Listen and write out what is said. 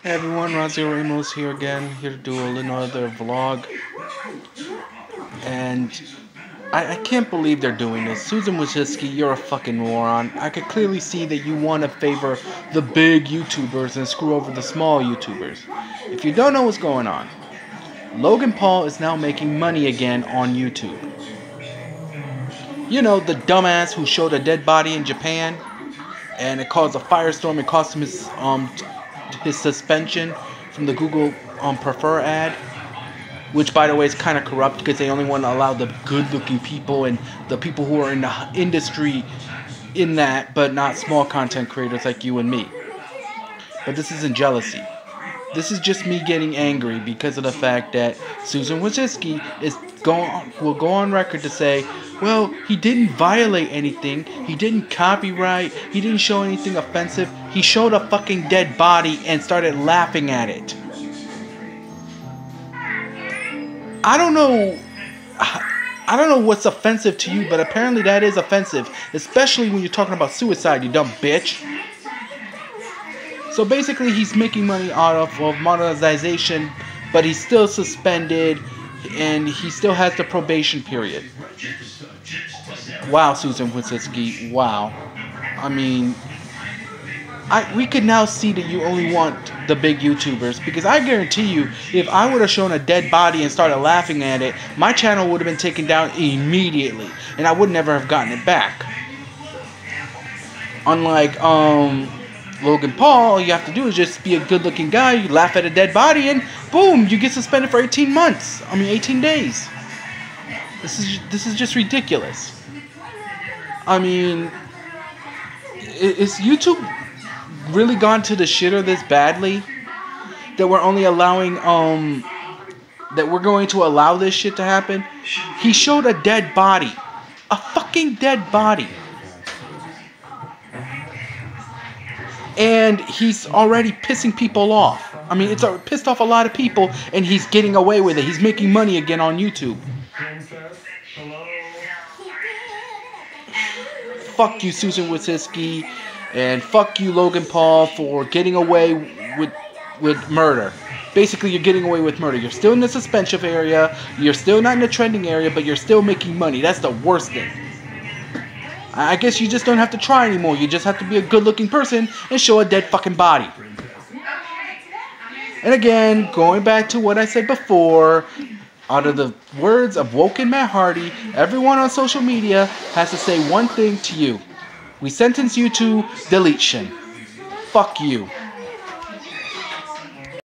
Hey everyone, Razviel Ramos here again, here to do another vlog. And I, I can't believe they're doing this. Susan Wojcicki, you're a fucking moron. I could clearly see that you want to favor the big YouTubers and screw over the small YouTubers. If you don't know what's going on, Logan Paul is now making money again on YouTube. You know, the dumbass who showed a dead body in Japan and it caused a firestorm and cost him his um his suspension from the Google um, Preferred, which by the way is kind of corrupt because they only want to allow the good-looking people and the people who are in the industry in that, but not small content creators like you and me. But this isn't jealousy. This is just me getting angry because of the fact that Susan Wojcicki is going will go on record to say, well, he didn't violate anything. He didn't copyright. He didn't show anything offensive. He showed a fucking dead body and started laughing at it. I don't know. I don't know what's offensive to you, but apparently that is offensive, especially when you're talking about suicide, you dumb bitch. So basically, he's making money out of, of monetization, but he's still suspended and he still has the probation period. Wow, Susan Wojcicki, wow. I mean, I we could now see that you only want the big YouTubers because I guarantee you, if I would have shown a dead body and started laughing at it, my channel would have been taken down immediately, and I would never have gotten it back. Unlike um Logan Paul, all you have to do is just be a good-looking guy, you laugh at a dead body, and boom, you get suspended for 18 months. I mean, 18 days. This is this is just ridiculous. I mean, is YouTube really gone to the shitter this badly that we're only allowing um that we're going to allow this shit to happen? He showed a dead body, a fucking dead body. And he's already pissing people off. I mean, it's pissed off a lot of people, and he's getting away with it. He's making money again on YouTube. Fuck you, Susan Wojcicki, and fuck you, Logan Paul, for getting away with with murder. Basically, you're getting away with murder. You're still in the suspension area. You're still not in the trending area, but you're still making money. That's the worst thing. I guess you just don't have to try anymore. You just have to be a good looking person and show a dead fucking body. And again, going back to what I said before, out of the words of Woken Matt Hardy, everyone on social media has to say one thing to you. We sentence you to deletion. Fuck you.